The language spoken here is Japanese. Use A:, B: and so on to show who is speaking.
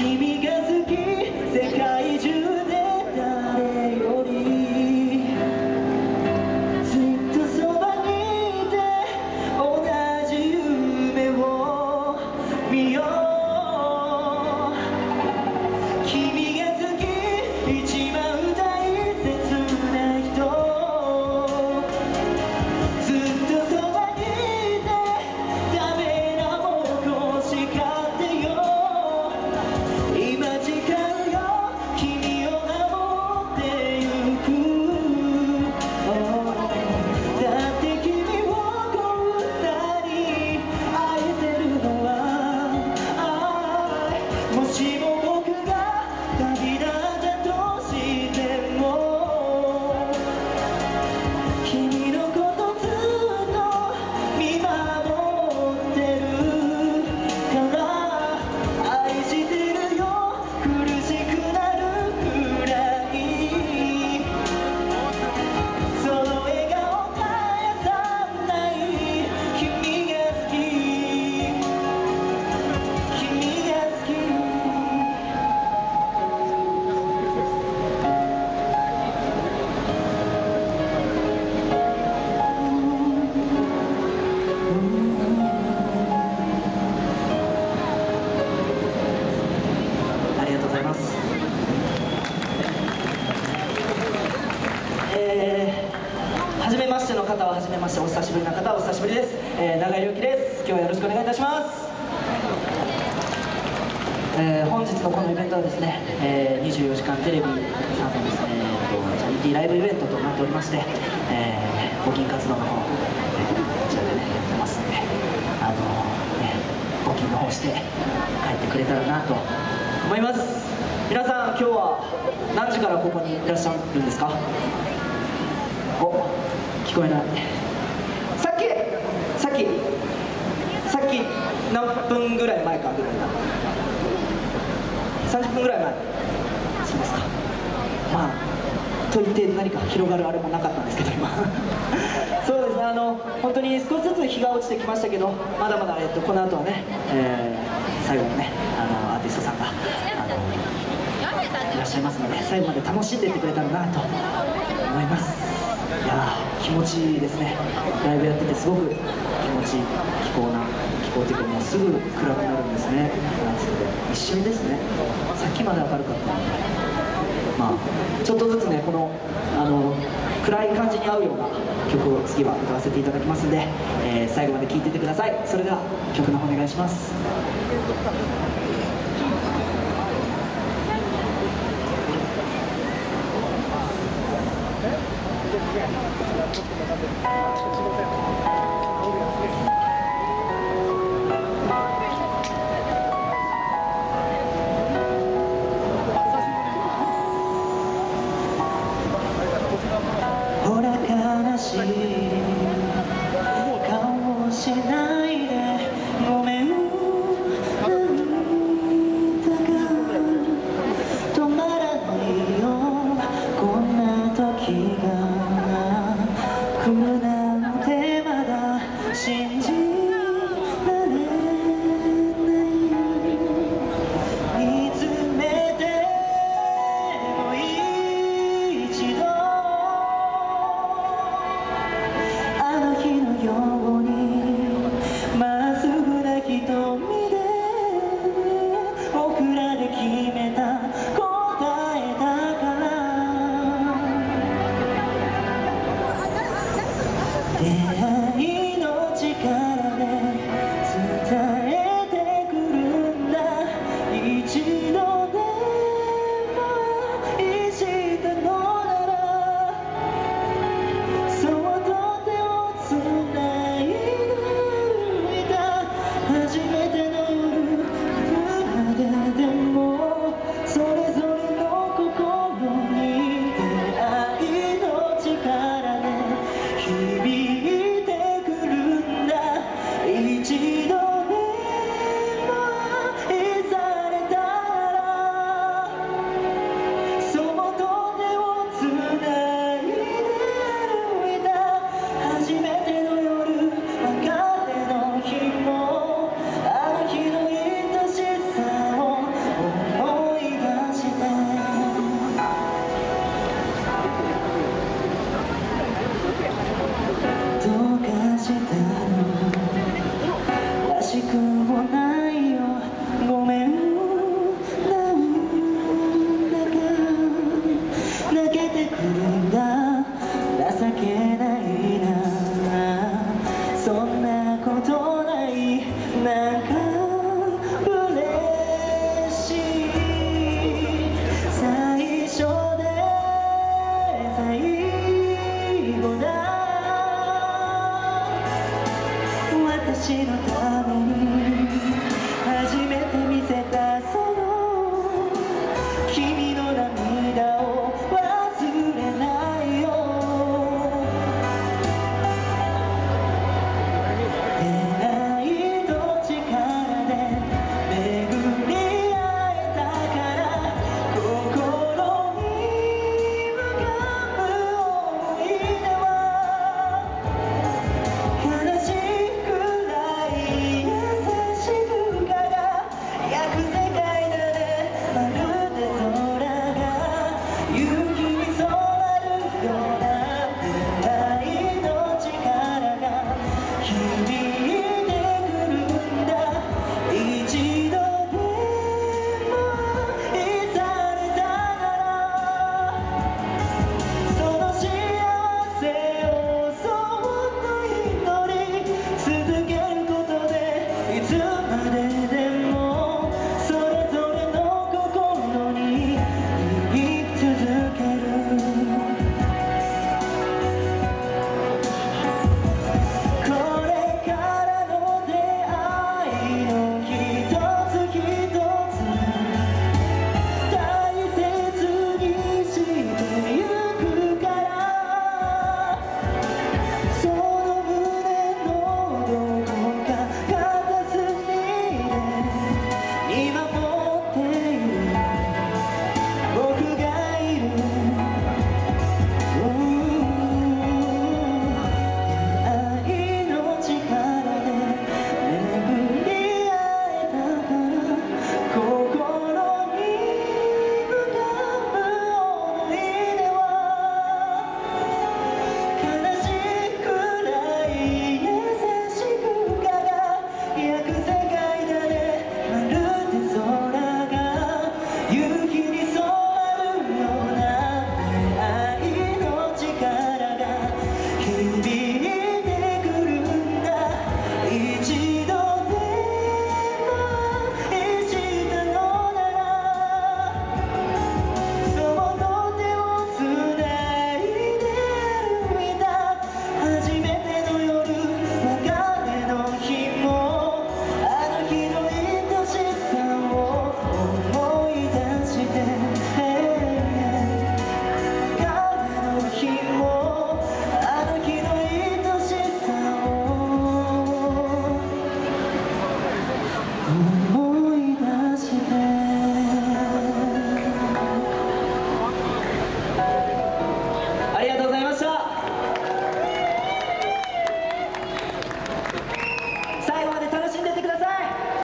A: 君がして、お久しぶりな方はお久しぶりです。えー、長井亮希です。今日はよろしくお願いいたします。えー本日のこのイベントはですね、えー24時間テレビさんのですね、えーとチャリティーライブイベントとなっておりまして、えー募金活動の方、えーこちらでね、やってますんで、あのね、募金の方して帰ってくれたらなと思います。皆さん、今日は何時からここにいらっしゃるんですか？お、聞こえない。さっき、さっき、さっき何分ぐらい前かぐらいな。30分ぐらい前。そうですかまあといって何か広がるあれもなかったんですけど今。そうですね。あの本当に少しずつ日が落ちてきましたけどまだまだ、えっと、この後はね、えー最後のねあのアーティストさんがあのいらっしゃいますので最後まで楽しんでいってくれたらなと思います。いやー気持ちいいですね。ライブやっててすごく気持ちいい気候なもうすぐ暗くなるんですね。一瞬ですね。さっきまで明るかったので。まあちょっとずつねこのあの暗い感じに合うような曲を次は歌わせていただきますんで、えー最後まで聴いててください。それでは曲の方お願いします。ほ